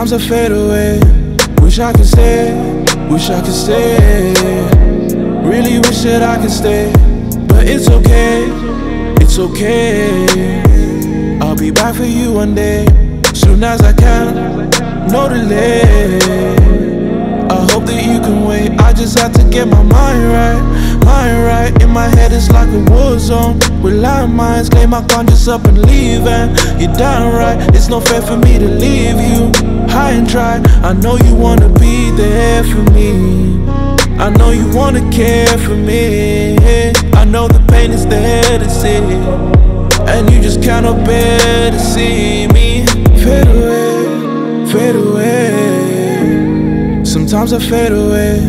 Sometimes I fade away. Wish I could stay, wish I could stay. Really wish that I could stay. But it's okay, it's okay. I'll be back for you one day. Soon as I can, no delay. I hope that you can wait. I just have to get my mind right, mind it's like a war zone. With landmines, claim I can't just up and leave. And you're damn right, it's no fair for me to leave you high and dry. I know you wanna be there for me. I know you wanna care for me. I know the pain is there to see. And you just cannot bear to see me fade away, fade away. Sometimes I fade away.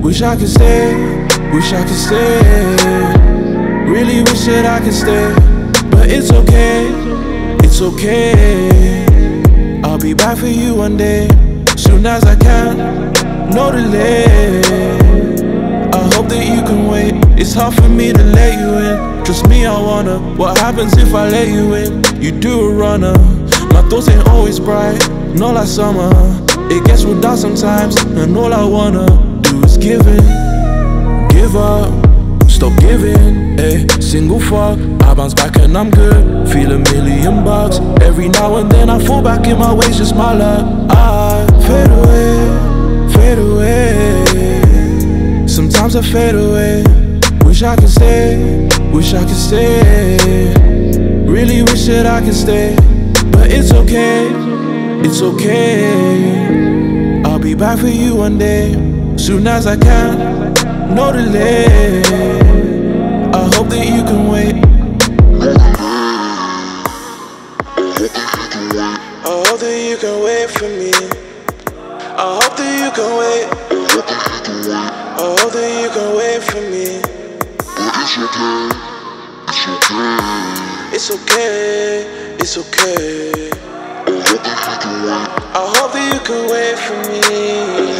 Wish I could stay, wish I could stay. Really wish that I could stay. But it's okay, it's okay. I'll be back for you one day. Soon as I can, no delay. I hope that you can wait. It's hard for me to let you in. Trust me, I wanna. What happens if I let you in? You do a runner. My thoughts ain't always bright, not like summer. It gets real dark sometimes, and all I wanna do is give in, give up, stop giving. A single fuck, I bounce back and I'm good. Feel a million bucks. Every now and then I fall back in my ways, just my luck. I fade away, fade away. Sometimes I fade away. Wish I could stay, wish I could stay. Really wish that I could stay. But it's okay, it's okay. I'll be back for you one day. Soon as I can, no delay. I hope that you can wait for me. I hope that you can wait. I hope that you can wait for me. It's okay, it's okay. I hope that you can wait for me.